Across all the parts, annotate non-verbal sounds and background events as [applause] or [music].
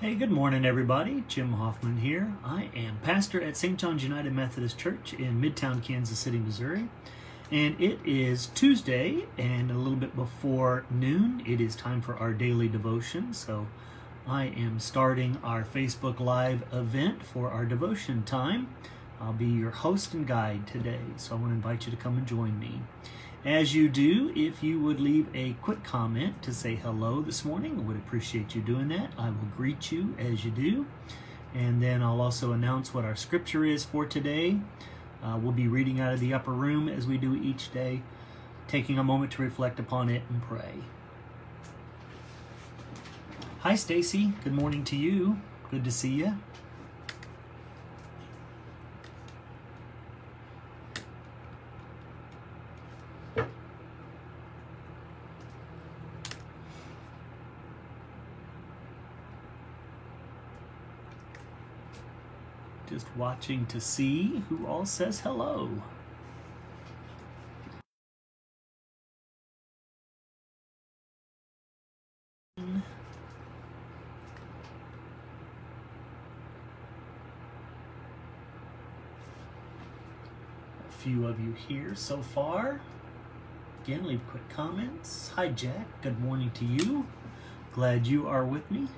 Hey, good morning, everybody. Jim Hoffman here. I am pastor at St. John's United Methodist Church in Midtown, Kansas City, Missouri. And it is Tuesday, and a little bit before noon, it is time for our daily devotion. So I am starting our Facebook Live event for our devotion time. I'll be your host and guide today, so I want to invite you to come and join me. As you do, if you would leave a quick comment to say hello this morning, I would appreciate you doing that. I will greet you as you do. And then I'll also announce what our scripture is for today. Uh, we'll be reading out of the Upper Room as we do each day, taking a moment to reflect upon it and pray. Hi, Stacy. Good morning to you. Good to see you. Just watching to see who all says hello. A few of you here so far. Again, leave quick comments. Hi, Jack. Good morning to you. Glad you are with me.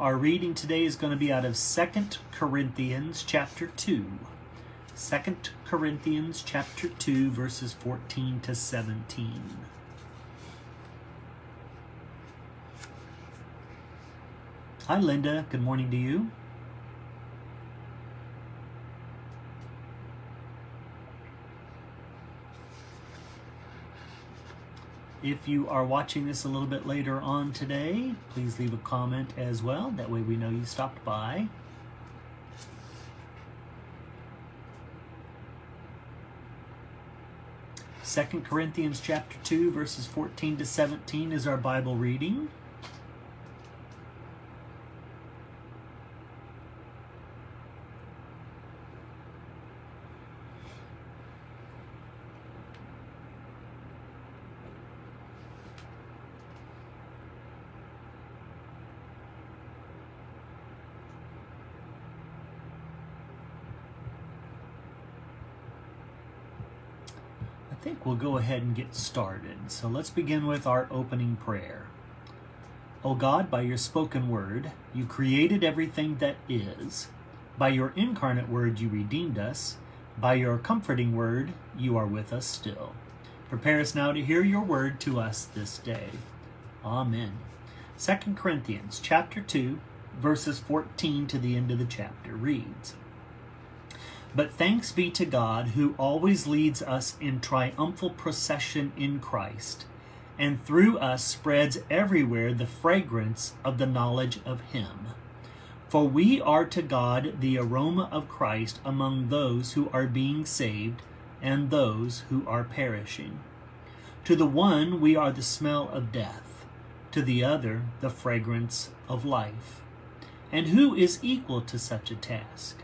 Our reading today is going to be out of Second Corinthians chapter 2. 2 Corinthians chapter 2 verses 14 to 17. Hi Linda, good morning to you. If you are watching this a little bit later on today, please leave a comment as well. That way we know you stopped by. Second Corinthians chapter 2 verses 14 to 17 is our Bible reading. Think we'll go ahead and get started. So let's begin with our opening prayer. O God, by your spoken word, you created everything that is. By your incarnate word, you redeemed us. By your comforting word, you are with us still. Prepare us now to hear your word to us this day. Amen. 2 Corinthians chapter 2, verses 14 to the end of the chapter reads, but thanks be to God who always leads us in triumphal procession in Christ, and through us spreads everywhere the fragrance of the knowledge of Him. For we are to God the aroma of Christ among those who are being saved and those who are perishing. To the one we are the smell of death, to the other the fragrance of life. And who is equal to such a task?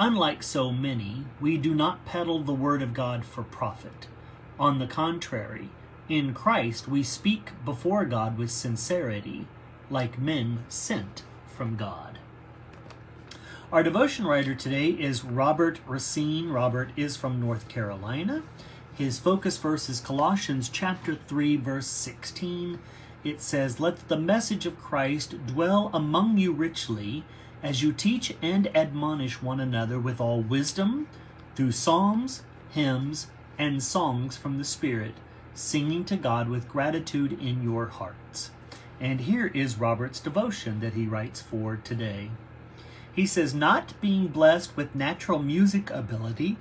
Unlike so many, we do not peddle the word of God for profit. On the contrary, in Christ we speak before God with sincerity, like men sent from God. Our devotion writer today is Robert Racine. Robert is from North Carolina. His focus verse is Colossians chapter 3 verse 16. It says, "Let the message of Christ dwell among you richly, as you teach and admonish one another with all wisdom, through psalms, hymns, and songs from the Spirit, singing to God with gratitude in your hearts. And here is Robert's devotion that he writes for today. He says, Not being blessed with natural music ability,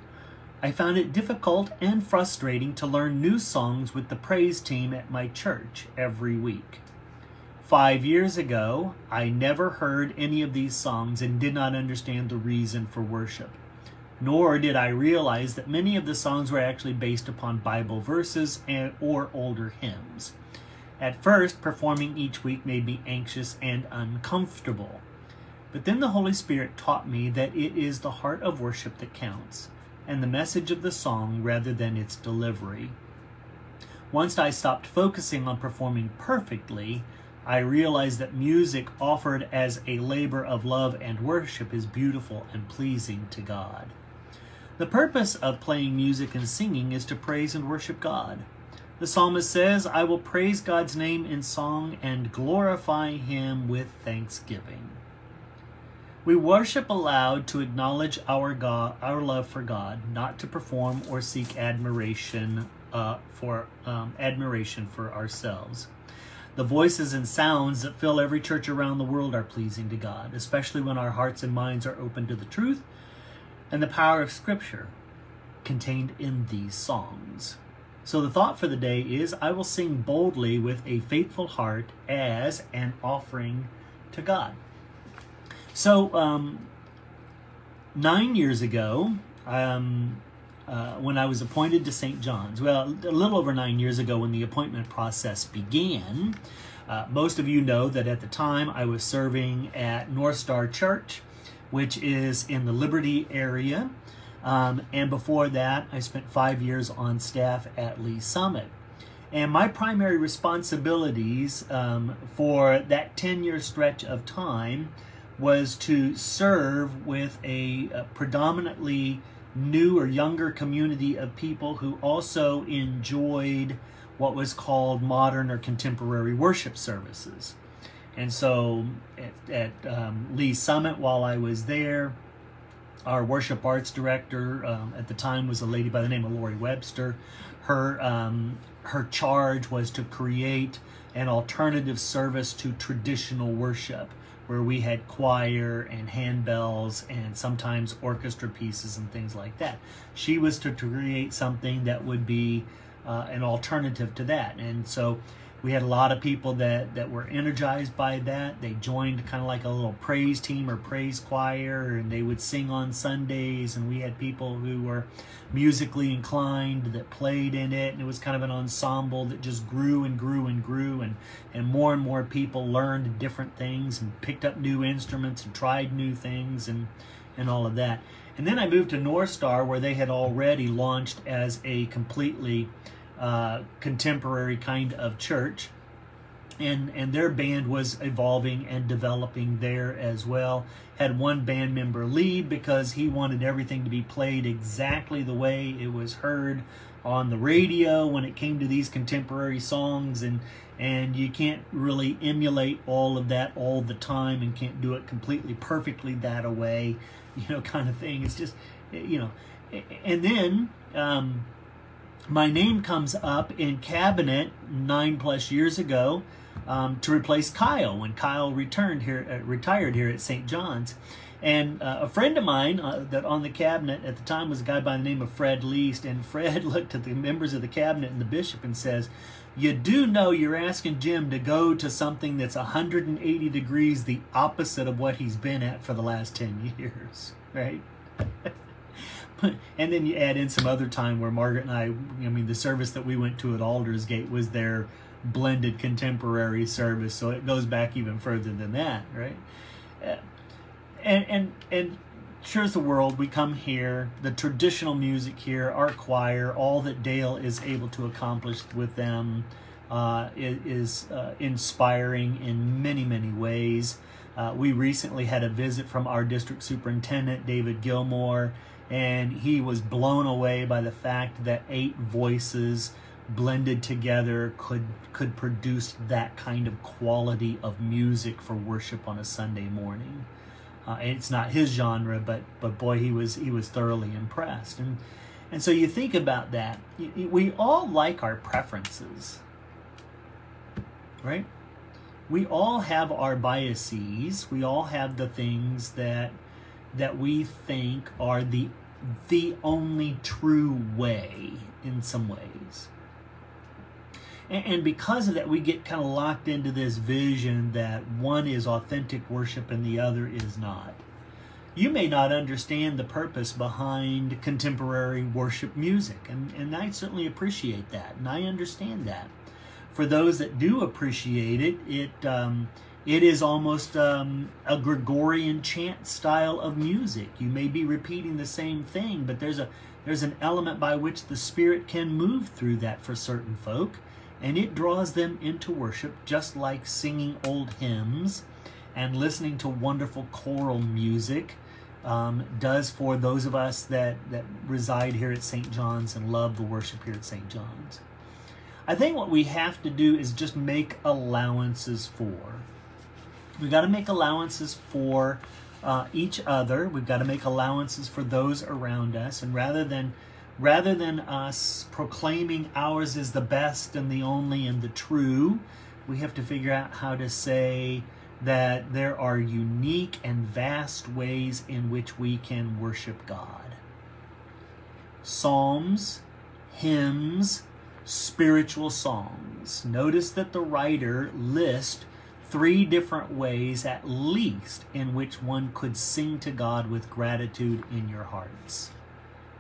I found it difficult and frustrating to learn new songs with the praise team at my church every week. Five years ago, I never heard any of these songs and did not understand the reason for worship. nor did I realize that many of the songs were actually based upon Bible verses and, or older hymns. At first, performing each week made me anxious and uncomfortable. But then the Holy Spirit taught me that it is the heart of worship that counts, and the message of the song rather than its delivery. Once I stopped focusing on performing perfectly, I realized that music offered as a labor of love and worship is beautiful and pleasing to God. The purpose of playing music and singing is to praise and worship God. The psalmist says, I will praise God's name in song and glorify him with thanksgiving. We worship aloud to acknowledge our God, our love for God, not to perform or seek admiration uh, for um, admiration for ourselves. The voices and sounds that fill every church around the world are pleasing to God, especially when our hearts and minds are open to the truth and the power of Scripture contained in these songs. So the thought for the day is I will sing boldly with a faithful heart as an offering to God. So, um, nine years ago, um, uh, when I was appointed to St. John's, well, a little over nine years ago when the appointment process began, uh, most of you know that at the time I was serving at North Star Church which is in the Liberty area. Um, and before that, I spent five years on staff at Lee's Summit. And my primary responsibilities um, for that 10 year stretch of time was to serve with a, a, predominantly new or younger community of people who also enjoyed what was called modern or contemporary worship services. And so at, at um, Lee's Summit, while I was there, our worship arts director um, at the time was a lady by the name of Lori Webster. Her um, her charge was to create an alternative service to traditional worship, where we had choir and handbells and sometimes orchestra pieces and things like that. She was to, create something that would be uh, an alternative to that, and so we had a lot of people that, that were energized by that. They joined kind of like a little praise team or praise choir, and they would sing on Sundays. And we had people who were musically inclined that played in it. And it was kind of an ensemble that just grew and grew and grew. And, and more and more people learned different things and picked up new instruments and tried new things and, and all of that. And then I moved to North Star, where they had already launched as a completely uh, contemporary kind of church. And, and their band was evolving and developing there as well. Had one band member leave because he wanted everything to be played exactly the way it was heard on the radio when it came to these contemporary songs and and you can't really emulate all of that all the time and can't do it completely perfectly that way [laughs] you know kind of thing it's just you know and then um, my name comes up in cabinet nine plus years ago um, to replace Kyle when Kyle returned here, uh, retired here at St. John's. And uh, a friend of mine uh, that on the cabinet at the time was a guy by the name of Fred Least. And Fred [laughs] looked at the members of the cabinet and the bishop and says, You do know you're asking Jim to go to something that's 180 degrees the opposite of what he's been at for the last 10 [laughs] years, right? [laughs] [laughs] and then you add in some other time where Margaret and I, I mean, the service that we went to at Aldersgate was their blended contemporary service, so it goes back even further than that, right? Uh, and and and sure as the world, we come here, the traditional music here, our choir, all that Dale is able to accomplish with them uh, is, uh, inspiring in many many ways. Uh, we recently had a visit from our district superintendent, David Gilmore and he was blown away by the fact that eight voices blended together could could produce that kind of quality of music for worship on a Sunday morning. Uh, it's not his genre, but but boy, he was he was thoroughly impressed. And and so you think about that. We all like our preferences, right? We all have our biases. We all have the things that that we think are the the only true way in some ways. And, and because of that, we get kind of locked into this vision that one is authentic worship and the other is not. you may not understand the purpose behind contemporary worship music, and, and I certainly appreciate that, and I understand that. For those that do appreciate it, it um, it is almost um, a Gregorian chant style of music. You may be repeating the same thing, but there's a there's an element by which the Spirit can move through that for certain folk, and it draws them into worship, just like singing old hymns and listening to wonderful choral music um, does for those of us that, that reside here at St. John's and love the worship here at St. John's. I think what we have to do is just make allowances for We've got to make allowances for uh, each other. We've got to make allowances for those around us. And rather than rather than us proclaiming ours is the best and the only and the true, we have to figure out how to say that there are unique and vast ways in which we can worship God. Psalms, hymns, spiritual songs. Notice that the writer lists three different ways at least in which one could sing to God with gratitude in your hearts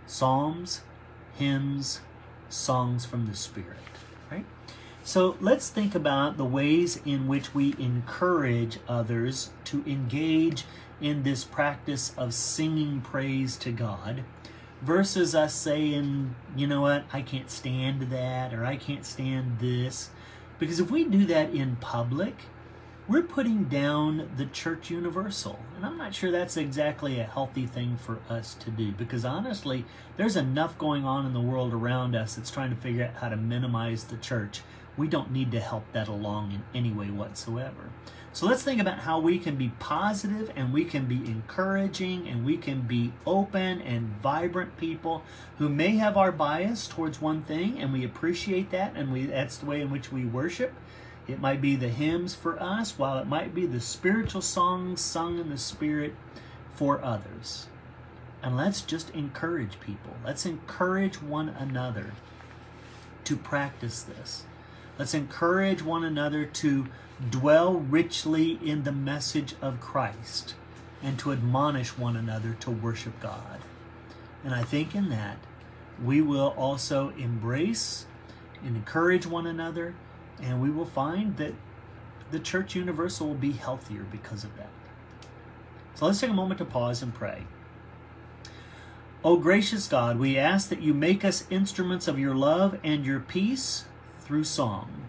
psalms, hymns, songs from the Spirit. Right? So let's think about the ways in which we encourage others to engage in this practice of singing praise to God versus us saying, you know what, I can't stand that or I can't stand this. Because if we do that in public, we're putting down the church universal. And I'm not sure that's exactly a healthy thing for us to do because honestly, there's enough going on in the world around us that's trying to figure out how to minimize the church. We don't need to help that along in any way whatsoever. So let's think about how we can be positive and we can be encouraging and we can be open and vibrant people who may have our bias towards one thing and we appreciate that and we that's the way in which we worship it might be the hymns for us, while it might be the spiritual songs sung in the Spirit for others. And let's just encourage people. Let's encourage one another to practice this. Let's encourage one another to dwell richly in the message of Christ and to admonish one another to worship God. And I think in that, we will also embrace and encourage one another and we will find that the church universal will be healthier because of that. So let's take a moment to pause and pray. O gracious God, we ask that you make us instruments of your love and your peace through song.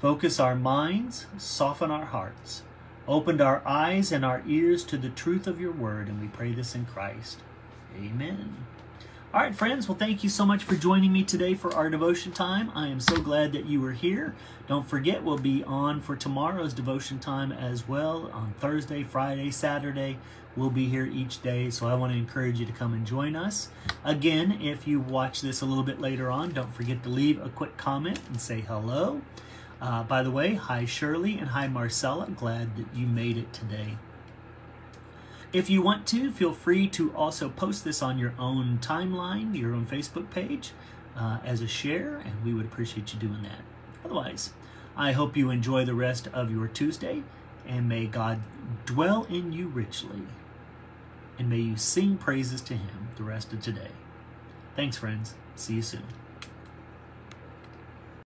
Focus our minds, soften our hearts, open our eyes and our ears to the truth of your word, and we pray this in Christ. Amen. All right, friends. Well, thank you so much for joining me today for our devotion time. I am so glad that you were here. Don't forget, we'll be on for tomorrow's devotion time as well on Thursday, Friday, Saturday. We'll be here each day, so I want to encourage you to come and join us. Again, if you watch this a little bit later on, don't forget to leave a quick comment and say hello. Uh, by the way, hi Shirley and hi Marcella. Glad that you made it today. If you want to, feel free to also post this on your own timeline, your own Facebook page, uh, as a share, and we would appreciate you doing that. Otherwise, I hope you enjoy the rest of your Tuesday, and may God dwell in you richly, and may you sing praises to Him the rest of today. Thanks, friends. See you soon.